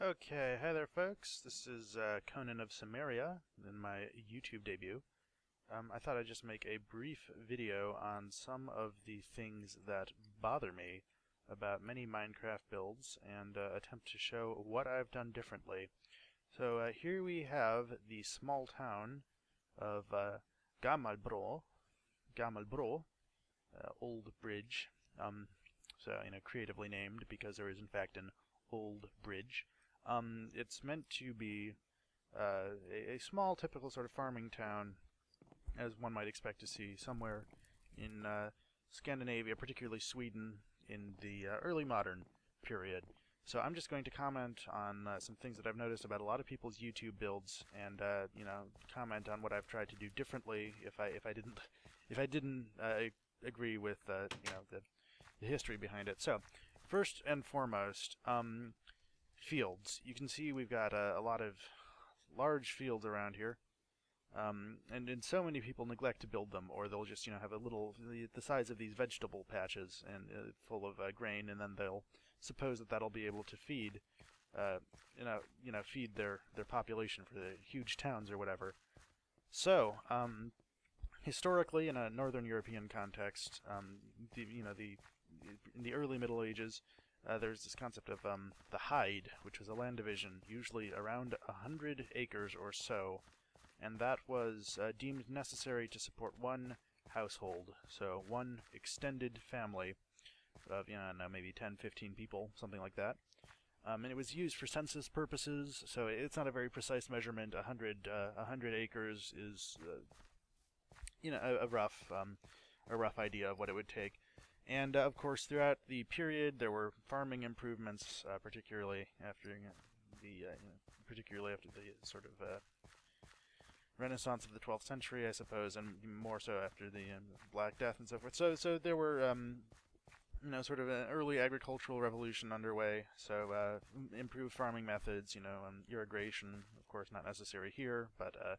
Okay, hi there folks. This is uh, Conan of Cimmeria in my YouTube debut. Um, I thought I'd just make a brief video on some of the things that bother me about many Minecraft builds and uh, attempt to show what I've done differently. So uh, here we have the small town of uh, Gamalbro, Gamalbro, uh, Old Bridge, um, so you know creatively named because there is in fact an old bridge. Um, it's meant to be uh, a, a, small, typical sort of farming town, as one might expect to see somewhere in uh, Scandinavia, particularly Sweden, in the uh, early modern period. So I'm just going to comment on uh, some things that I've noticed about a lot of people's YouTube builds, and uh, you know, comment on what I've tried to do differently if I if I didn't if I didn't uh, agree with you know the, the history behind it. So first and foremost. Um, fields. You can see we've got a, a lot of large fields around here. Um, and, and so many people neglect to build them, or they'll just you know have a little the, size of these vegetable patches and uh, full of uh, grain, and then they'll suppose that that'll be able to feed, uh, you know, you know, feed their their population for the huge towns or whatever. So, um, historically, in a northern European context, um, the, you know, the in the early Middle Ages, uh, there's this concept of um, the Hide, which was a land division, usually around a hundred acres or so, and that was uh, deemed necessary to support one household, so one extended family of, you know, maybe 10, 15 people, something like that. Um, and it was used for census purposes, so it's not a very precise measurement. A hundred, uh, a hundred acres is, uh, you know, a, a rough, um, a rough idea of what it would take. And uh, of course, throughout the period, there were farming improvements, uh, particularly after the, uh, you know, particularly after the sort of uh, Renaissance of the 12th century, I suppose, and more so after the um, Black Death and so forth. So, so there were, um, you know, sort of an early agricultural revolution underway. So, uh, improved farming methods, you know, um, irrigation, of course, not necessary here, but uh,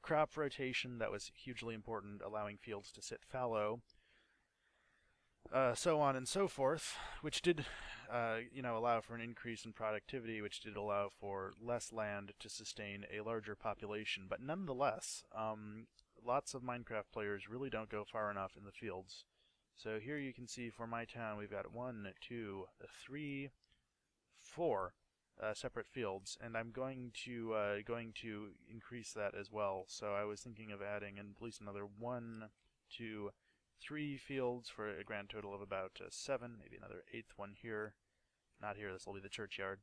crop rotation that was hugely important, allowing fields to sit fallow uh, so on and so forth, which did, uh, you know, allow for an increase in productivity, which did allow for less land to sustain a larger population. But nonetheless, um, lots of Minecraft players really don't go far enough in the fields. So here you can see for my town we've got one, two, three, four uh, separate fields, and I'm going to uh, going to increase that as well. So I was thinking of adding at least another one, two three fields for a grand total of about uh, seven, maybe another eighth one here. Not here, this will be the churchyard.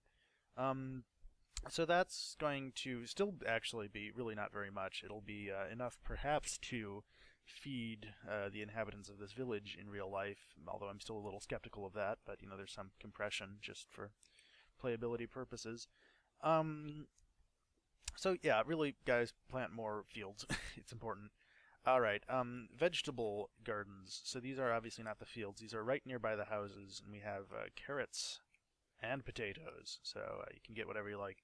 Um, so that's going to still actually be really not very much. It'll be uh, enough perhaps to feed uh, the inhabitants of this village in real life, although I'm still a little skeptical of that, but you know, there's some compression just for playability purposes. Um, so yeah, really, guys, plant more fields. it's important. All right. Um, vegetable gardens. So these are obviously not the fields. These are right nearby the houses, and we have uh, carrots and potatoes. So uh, you can get whatever you like.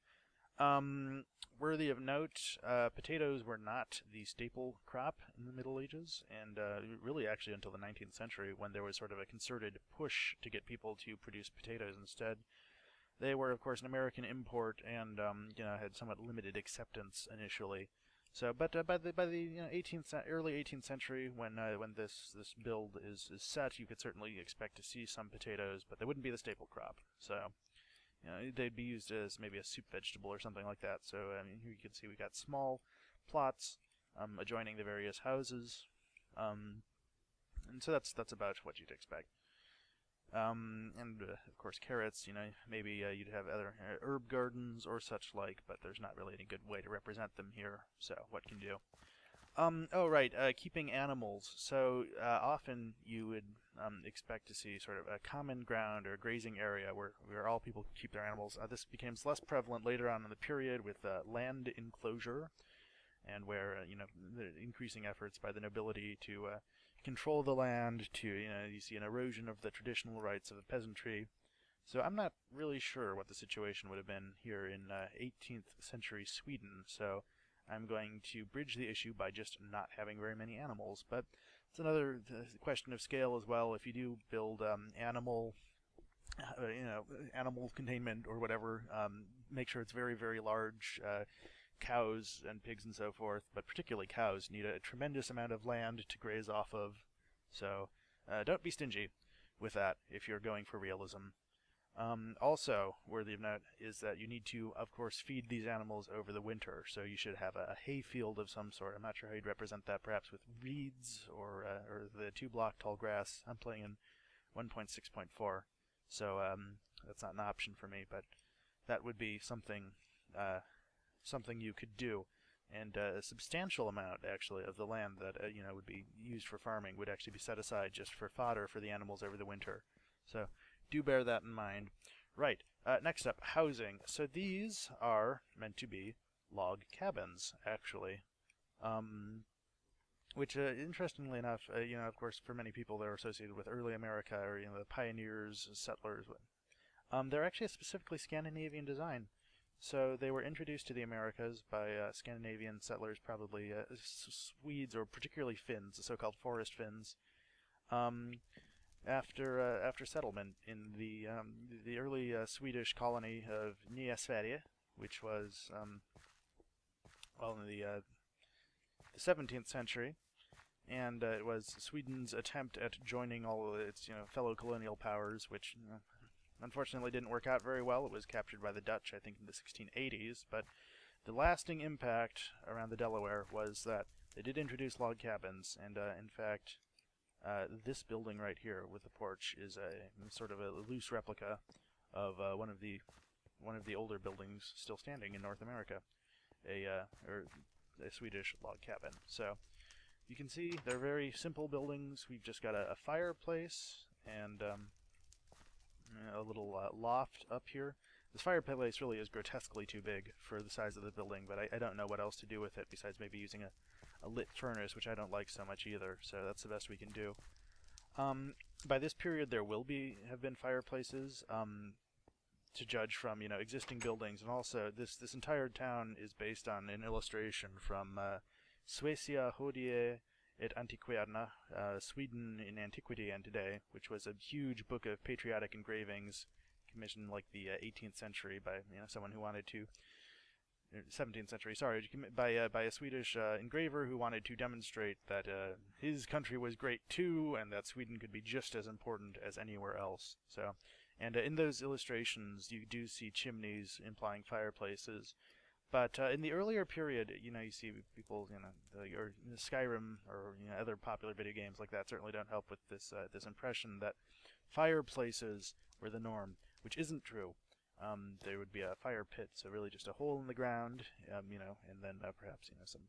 Um, worthy of note, uh, potatoes were not the staple crop in the Middle Ages, and uh, really actually until the 19th century when there was sort of a concerted push to get people to produce potatoes instead. They were, of course, an American import and um, you know had somewhat limited acceptance initially. So, but uh, by the by the you know, 18th early 18th century, when uh, when this this build is, is set, you could certainly expect to see some potatoes, but they wouldn't be the staple crop. So, you know, they'd be used as maybe a soup vegetable or something like that. So, I mean, here you can see we got small plots um, adjoining the various houses, um, and so that's that's about what you'd expect. Um, and uh, of course carrots, you know, maybe uh, you'd have other uh, herb gardens or such like, but there's not really any good way to represent them here, so what can you do? Um, oh right, uh, keeping animals. So uh, often you would um, expect to see sort of a common ground or grazing area where, where all people keep their animals. Uh, this becomes less prevalent later on in the period with land enclosure, and where you know the increasing efforts by the nobility to control the land to, you know, you see an erosion of the traditional rights of the peasantry. So I'm not really sure what the situation would have been here in uh, 18th century Sweden, so I'm going to bridge the issue by just not having very many animals. But it's another uh, question of scale as well. If you do build um, animal uh, you know, animal containment or whatever. Um, make sure it's very, very large. Uh, cows and pigs and so forth, but particularly cows need a tremendous amount of land to graze off of. So uh, don't be stingy with that if you're going for realism. Um, also, worthy of note is that you need to, of course, feed these animals over the winter. So you should have a, a hay field of some sort. I'm not sure how you'd represent that, perhaps with reeds or uh, or the two block tall grass. I'm playing in 1.6.4, so um, that's not an option for me. But that would be something uh, something you could do. And uh, a substantial amount, actually, of the land that uh, you know would be used for farming would actually be set aside just for fodder for the animals over the winter. So do bear that in mind. Right, uh, next up, housing. So these are meant to be log cabins, actually. Um, which, uh, interestingly enough, uh, you know, of course, for many people, they're associated with early America or you know the pioneers, settlers. Um, they're actually a specifically Scandinavian design. So they were introduced to the Americas by uh, Scandinavian settlers, probably uh, Swedes or particularly Finns, the so-called forest Finns. Um, after uh, after settlement in the um, the early uh, Swedish colony of Nya which was um, well in the, uh, the 17th century, and uh, it was Sweden's attempt at joining all its you know fellow colonial powers, which you know, unfortunately didn't work out very well. It was captured by the Dutch, I think, in the 1680s, but the lasting impact around the Delaware was that they did introduce log cabins, and uh, in fact, uh, this building right here with the porch is a sort of a loose replica of uh, one of the one of the older buildings still standing in North America, a uh, or a Swedish log cabin. So you can see they're very simple buildings. We've just got a, a fireplace and um, a little uh, loft up here. This fireplace really is grotesquely too big for the size of the building, but I, I don't know what else to do with it besides maybe using a, a lit furnace, which I don't like so much either, so that's the best we can do. Um, by this period, there will be have been fireplaces um, to judge from you know existing buildings, and also this this entire town is based on an illustration from uh, Suecia Hodie et Antiquierna, uh, Sweden in Antiquity and Today, which was a huge book of patriotic engravings commissioned like the uh, 18th century by you know someone who wanted to 17th century, sorry, by uh, by a Swedish uh, engraver who wanted to demonstrate that uh, his country was great too, and that Sweden could be just as important as anywhere else. So, and uh, in those illustrations, you do see chimneys implying fireplaces. But uh, in the earlier period, you know, you see people, you know, the, or Skyrim or you know, other popular video games like that certainly don't help with this uh, this impression that fireplaces were the norm, which isn't true. Um, there would be a fire pit, so really just a hole in the ground, um, you know, and then uh, perhaps you know some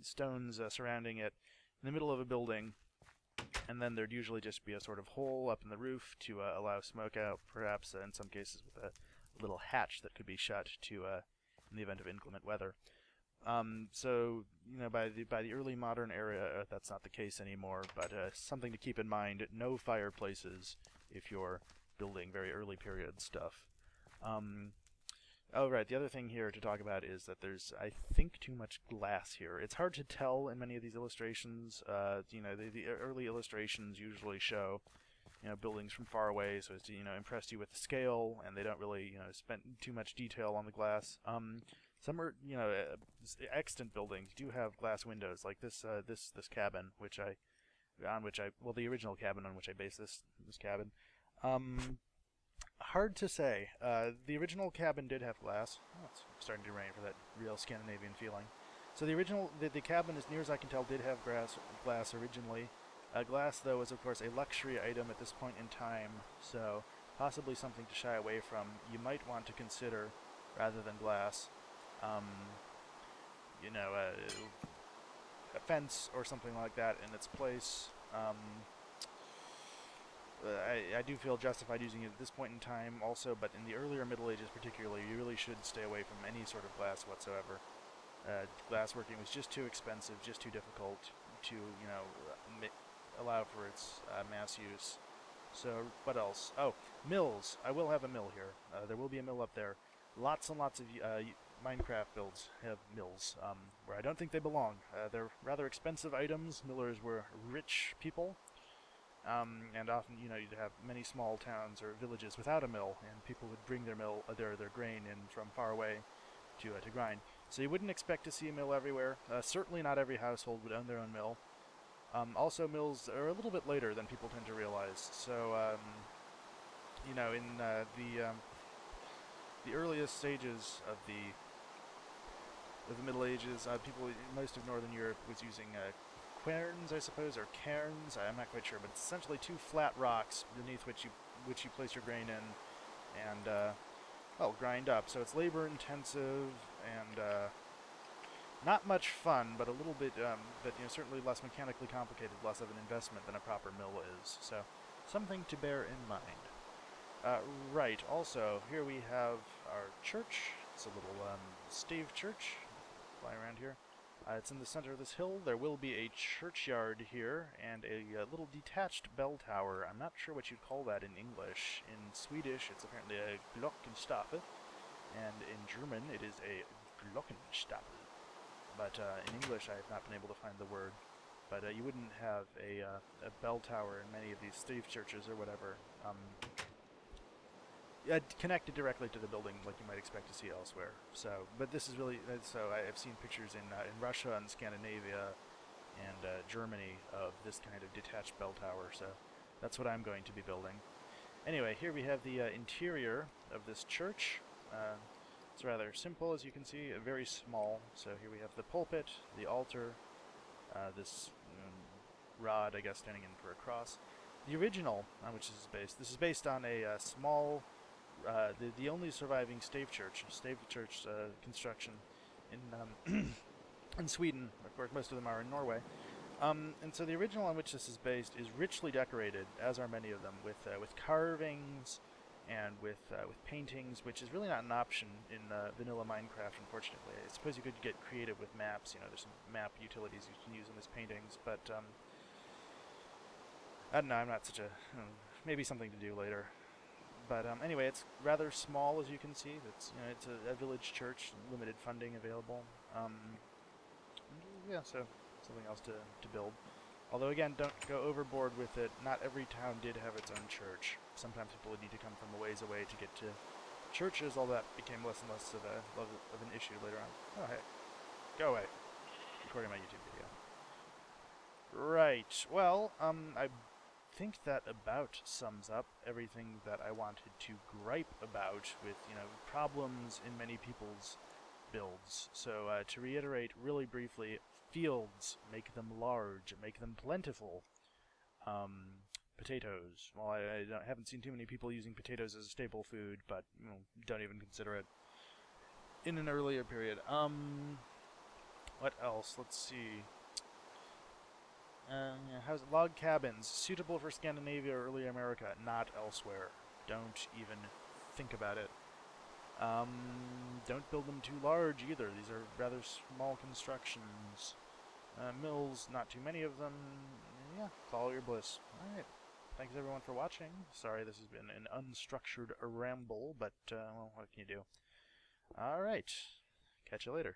stones uh, surrounding it in the middle of a building, and then there'd usually just be a sort of hole up in the roof to uh, allow smoke out, perhaps uh, in some cases with a little hatch that could be shut to in the event of inclement weather. Um, so you know, by the by the early modern era, uh, that's not the case anymore. But something to keep in mind: no fireplaces if you're building very early period stuff. Um, oh, right. The other thing here to talk about is that there's, I think, too much glass here. It's hard to tell in many of these illustrations. Uh, you know, the, the early illustrations usually show, you know, buildings from far away, so as to, you know, impress you with the scale, and they don't really, you know, spend too much detail on the glass. Um, some are, you know, uh, extant buildings do have glass windows, like this, uh, this, this cabin, which I, on which I, well, the original cabin on which I based this, this cabin. Um, hard to say. Uh, the original cabin did have glass. Oh, it's starting to rain for that real Scandinavian feeling. So the original, the, the cabin, as near as I can tell, did have grass, glass originally. Uh, glass, though, is of course a luxury item at this point in time, so possibly something to shy away from. You might want to consider, rather than glass, um, you know, a, uh, a, fence or something like that in its place. Um, uh, I, I do feel justified using it at this point in time also, but in the earlier Middle Ages particularly, you really should stay away from any sort of glass whatsoever. Uh, glass working was just too expensive, just too difficult to, you know, allow for its uh, mass use. So, what else? Oh, mills. I will have a mill here. Uh, there will be a mill up there. Lots and lots of uh, Minecraft builds have mills, um, where I don't think they belong. Uh, they're rather expensive items. Millers were rich people, Um, and often, you know, you'd have many small towns or villages without a mill, and people would bring their mill, uh, their their grain in from far away to uh, to grind. So you wouldn't expect to see a mill everywhere. Certainly, not every household would own their own mill. Um, also, mills are a little bit later than people tend to realize. So, um, you know, in uh, the um, the earliest stages of the of the Middle Ages, uh, people most of Northern Europe was using uh, querns, I suppose, or cairns. I'm not quite sure, but it's essentially two flat rocks beneath which you which you place your grain in, and uh, well, grind up. So it's labor intensive and uh, not much fun, but a little bit, um, but you know, certainly less mechanically complicated, less of an investment than a proper mill is. So something to bear in mind. Uh, right. Also, here we have our church. It's a little um, stave church. Fly around here. Uh, it's in the center of this hill. There will be a churchyard here and a, a, little detached bell tower. I'm not sure what you'd call that in English. In Swedish, it's apparently a klockstapel, and in German, it is a Glockenstapel. But uh, in English, I have not been able to find the word. But uh, you wouldn't have a, uh, a, bell tower in many of these stave churches or whatever. Um, connected directly to the building like you might expect to see elsewhere. So, but this is really uh, so. I have seen pictures in uh, in Russia and Scandinavia and uh, Germany of this kind of detached bell tower. So, that's what I'm going to be building. Anyway, here we have the interior of this church. Uh, it's rather simple, as you can see, very small. So here we have the pulpit, the altar, this um, rod, I guess, standing in for a cross. The original on which this is based, this is based on a small uh, the, the only surviving stave church, stave church uh, construction in um, in Sweden. Of course, most of them are in Norway. Um, and so the original on which this is based is richly decorated, as are many of them, with uh, with carvings and with uh, with paintings, which is really not an option in uh, vanilla Minecraft, unfortunately. I suppose you could get creative with maps. You know, there's some map utilities you can use in these paintings, but um, I don't know. I'm not such a hmm, maybe something to do later. But um, anyway, it's rather small, as you can see. It's you know it's a, a village church, limited funding available. Um, yeah, so something else to, to build. Although again, don't go overboard with it. Not every town did have its own church. Sometimes people would need to come from a ways away to get to churches. All that became less and less of, a, of an issue later on. Oh hey, go away. Recording my YouTube video. Right. Well, um, I think that about sums up everything that I wanted to gripe about with, you know, problems in many people's builds. So uh, to reiterate really briefly, fields, make them large, make them plentiful. Um, potatoes. Well, I, I, haven't seen too many people using potatoes as a staple food, but you know, don't even consider it. In an earlier period. Um, what else? Let's see. Uh, house log cabins suitable for Scandinavia or early America, not elsewhere. Don't even think about it. Um, don't build them too large either. These are rather small constructions. Uh, mills, not too many of them. Yeah, follow your bliss. Alright. Thanks everyone for watching. Sorry this has been an unstructured ramble, but, uh, well, what can you do? Alright. Catch you later.